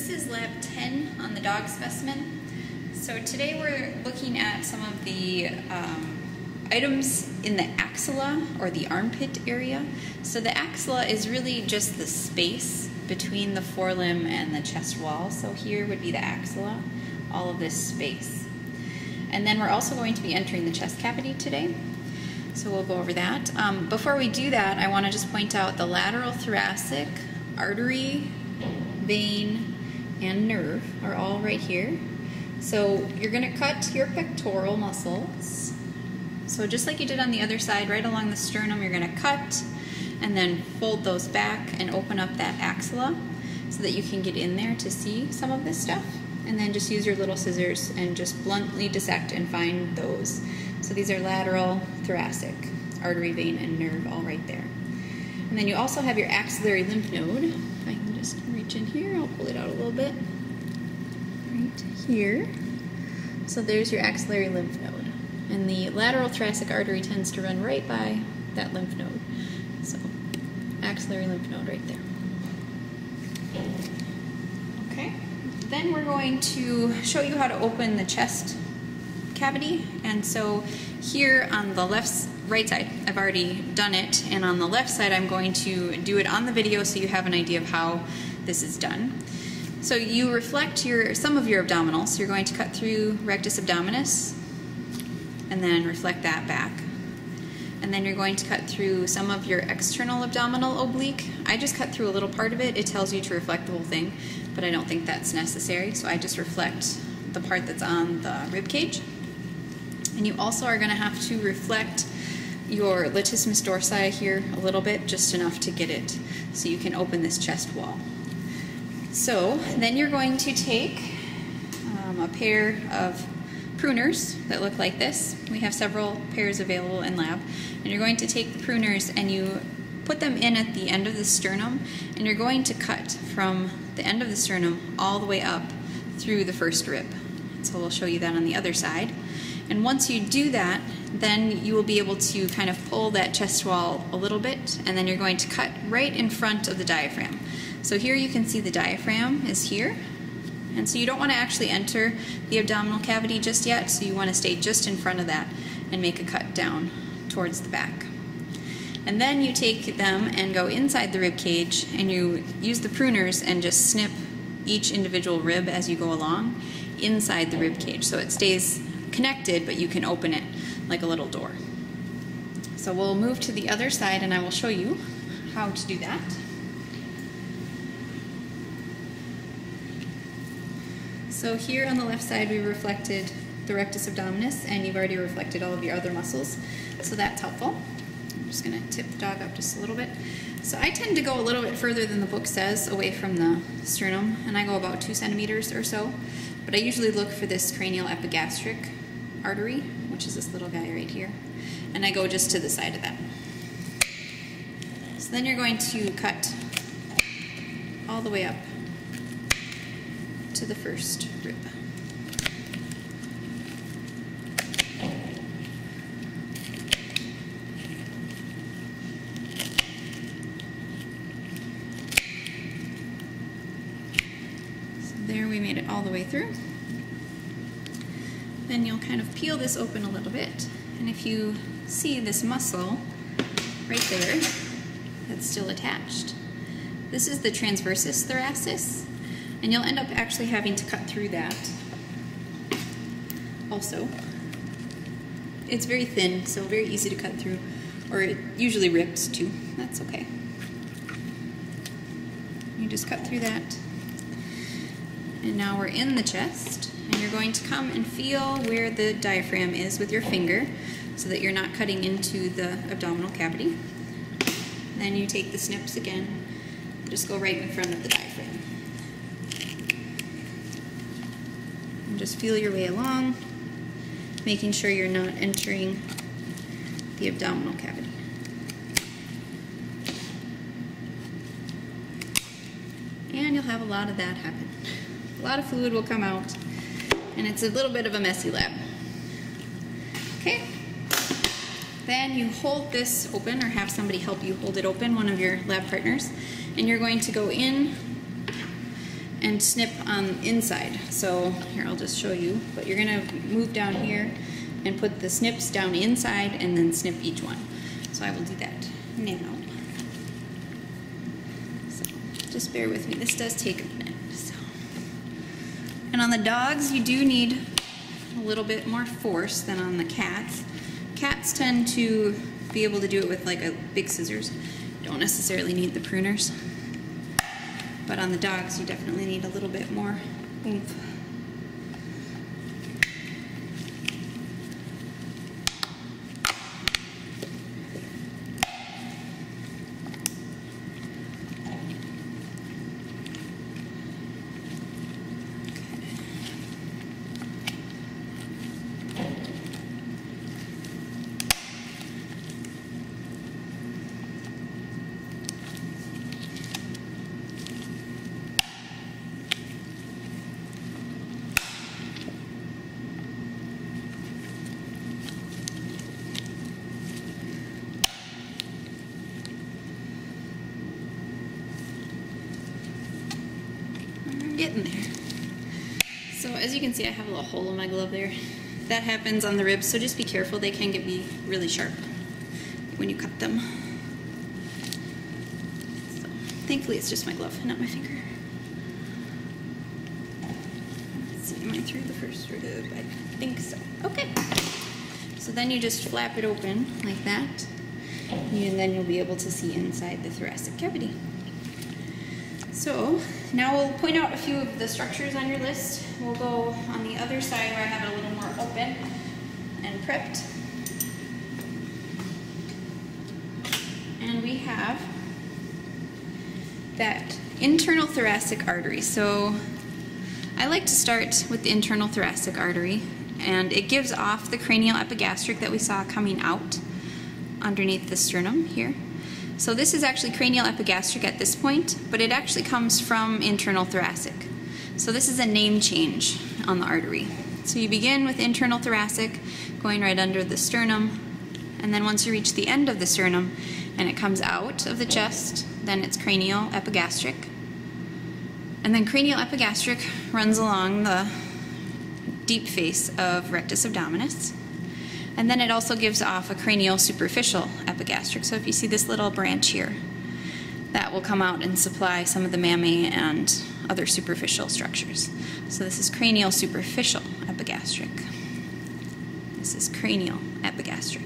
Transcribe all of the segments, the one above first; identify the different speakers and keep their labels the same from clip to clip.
Speaker 1: This is lab 10 on the dog specimen. So today we're looking at some of the um, items in the axilla or the armpit area. So the axilla is really just the space between the forelimb and the chest wall. So here would be the axilla, all of this space. And then we're also going to be entering the chest cavity today. So we'll go over that. Um, before we do that, I want to just point out the lateral thoracic artery, vein, and nerve are all right here. So you're going to cut your pectoral muscles. So just like you did on the other side, right along the sternum, you're going to cut and then fold those back and open up that axilla so that you can get in there to see some of this stuff. And then just use your little scissors and just bluntly dissect and find those. So these are lateral, thoracic, artery, vein, and nerve all right there. And then you also have your axillary lymph node. Reach in here, I'll pull it out a little bit. Right here. So there's your axillary lymph node. And the lateral thoracic artery tends to run right by that lymph node. So axillary lymph node right there. Okay. Then we're going to show you how to open the chest cavity. And so here on the left, right side, I've already done it. And on the left side, I'm going to do it on the video so you have an idea of how this is done. So you reflect your some of your abdominals. You're going to cut through rectus abdominis and then reflect that back. And then you're going to cut through some of your external abdominal oblique. I just cut through a little part of it. It tells you to reflect the whole thing, but I don't think that's necessary. So I just reflect the part that's on the rib cage. And you also are going to have to reflect your latissimus dorsi here a little bit, just enough to get it so you can open this chest wall. So then you're going to take um, a pair of pruners that look like this. We have several pairs available in lab. And you're going to take the pruners and you put them in at the end of the sternum and you're going to cut from the end of the sternum all the way up through the first rib. So we'll show you that on the other side. And once you do that, then you will be able to kind of pull that chest wall a little bit and then you're going to cut right in front of the diaphragm. So here you can see the diaphragm is here. And so you don't want to actually enter the abdominal cavity just yet, so you want to stay just in front of that and make a cut down towards the back. And then you take them and go inside the rib cage and you use the pruners and just snip each individual rib as you go along inside the rib cage so it stays connected, but you can open it like a little door. So we'll move to the other side and I will show you how to do that. So here on the left side we reflected the rectus abdominis and you've already reflected all of your other muscles, so that's helpful. I'm just going to tip the dog up just a little bit. So I tend to go a little bit further than the book says away from the sternum and I go about two centimeters or so, but I usually look for this cranial epigastric artery, which is this little guy right here, and I go just to the side of that. So then you're going to cut all the way up to the first rib. So there we made it all the way through. Then you'll kind of peel this open a little bit. And if you see this muscle right there that's still attached, this is the transversus thoracis. And you'll end up actually having to cut through that also. It's very thin, so very easy to cut through, or it usually rips too. That's okay. You just cut through that. And now we're in the chest, and you're going to come and feel where the diaphragm is with your finger so that you're not cutting into the abdominal cavity. Then you take the snips again, just go right in front of the diaphragm. Just feel your way along, making sure you're not entering the abdominal cavity. And you'll have a lot of that happen. A lot of fluid will come out, and it's a little bit of a messy lab. Okay. Then you hold this open or have somebody help you hold it open, one of your lab partners, and you're going to go in and snip on inside. So here, I'll just show you. But you're gonna move down here and put the snips down inside and then snip each one. So I will do that now. So just bear with me. This does take a minute. So. And on the dogs, you do need a little bit more force than on the cats. Cats tend to be able to do it with like a big scissors. Don't necessarily need the pruners. But on the dogs, you definitely need a little bit more oomph. Getting there. So as you can see, I have a little hole in my glove there. That happens on the ribs, so just be careful. They can get be really sharp when you cut them. So, thankfully, it's just my glove, not my finger. Let's see, am I through the first rib? I think so. Okay. So then you just flap it open like that, and then you'll be able to see inside the thoracic cavity. So now we'll point out a few of the structures on your list. We'll go on the other side where I have it a little more open and prepped. And we have that internal thoracic artery. So I like to start with the internal thoracic artery and it gives off the cranial epigastric that we saw coming out underneath the sternum here. So this is actually cranial epigastric at this point, but it actually comes from internal thoracic. So this is a name change on the artery. So you begin with internal thoracic, going right under the sternum, and then once you reach the end of the sternum and it comes out of the chest, then it's cranial epigastric. And then cranial epigastric runs along the deep face of rectus abdominis. And then it also gives off a cranial superficial epigastric. So if you see this little branch here, that will come out and supply some of the mammae and other superficial structures. So this is cranial superficial epigastric. This is cranial epigastric.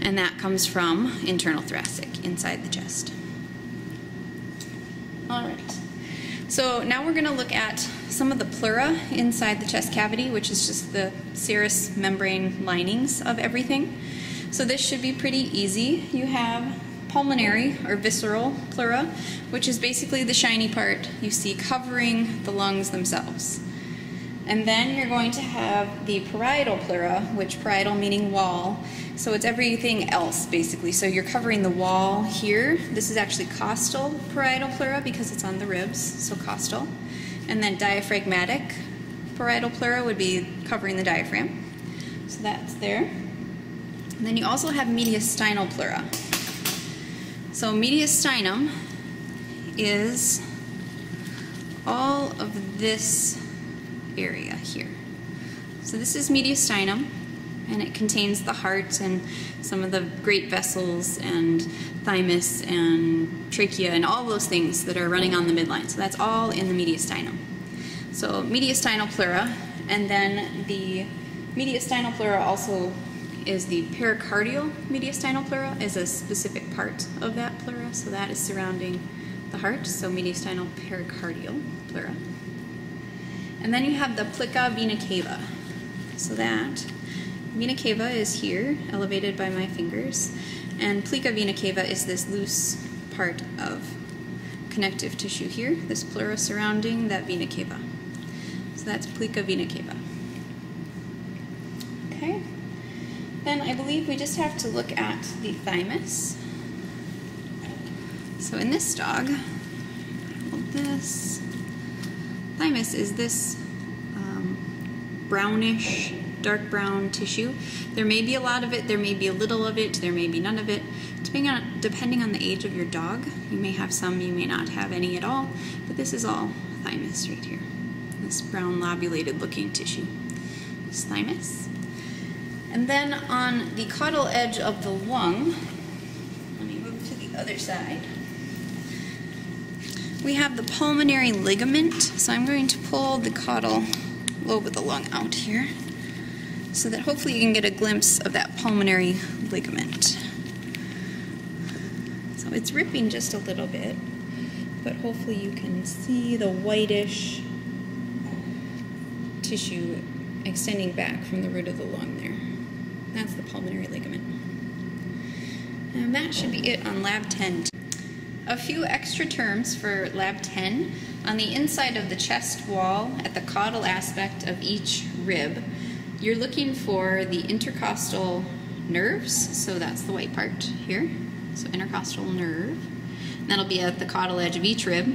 Speaker 1: And that comes from internal thoracic, inside the chest. All right. So now we're going to look at some of the pleura inside the chest cavity, which is just the serous membrane linings of everything. So this should be pretty easy. You have pulmonary or visceral pleura, which is basically the shiny part you see covering the lungs themselves. And then you're going to have the parietal pleura, which parietal meaning wall. So it's everything else basically. So you're covering the wall here. This is actually costal parietal pleura because it's on the ribs, so costal. And then diaphragmatic parietal pleura would be covering the diaphragm. So that's there. And then you also have mediastinal pleura. So mediastinum is all of this area here. So this is mediastinum, and it contains the heart and some of the great vessels and thymus and trachea and all those things that are running on the midline. So that's all in the mediastinum. So mediastinal pleura, and then the mediastinal pleura also is the pericardial mediastinal pleura is a specific part of that pleura. So that is surrounding the heart, so mediastinal pericardial pleura. And then you have the plica vena cava. So that vena cava is here, elevated by my fingers, and plica vena cava is this loose part of connective tissue here, this pleura surrounding that vena cava. So that's plica vena cava. Okay. Then I believe we just have to look at the thymus. So in this dog, this thymus is this um, brownish, dark brown tissue. There may be a lot of it, there may be a little of it, there may be none of it. Depending on depending on the age of your dog, you may have some, you may not have any at all. But this is all thymus right here. This brown lobulated looking tissue is thymus. And then on the caudal edge of the lung, let me move to the other side. We have the pulmonary ligament. So I'm going to pull the caudal lobe of the lung out here so that hopefully you can get a glimpse of that pulmonary ligament. So it's ripping just a little bit, but hopefully you can see the whitish tissue extending back from the root of the lung there. That's the pulmonary ligament. And that should be it on lab 10. A few extra terms for lab 10. On the inside of the chest wall, at the caudal aspect of each rib, you're looking for the intercostal nerves, so that's the white part here. So intercostal nerve. And that'll be at the caudal edge of each rib.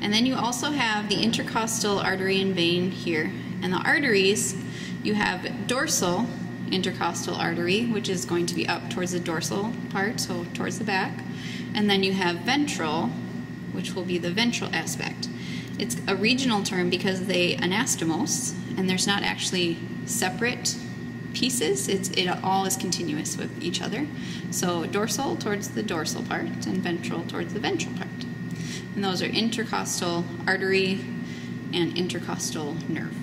Speaker 1: And then you also have the intercostal artery and vein here. And the arteries, you have dorsal intercostal artery, which is going to be up towards the dorsal part, so towards the back. And then you have ventral, which will be the ventral aspect. It's a regional term because they anastomose, and there's not actually separate pieces. It's, it all is continuous with each other. So dorsal towards the dorsal part, and ventral towards the ventral part. And those are intercostal artery and intercostal nerve.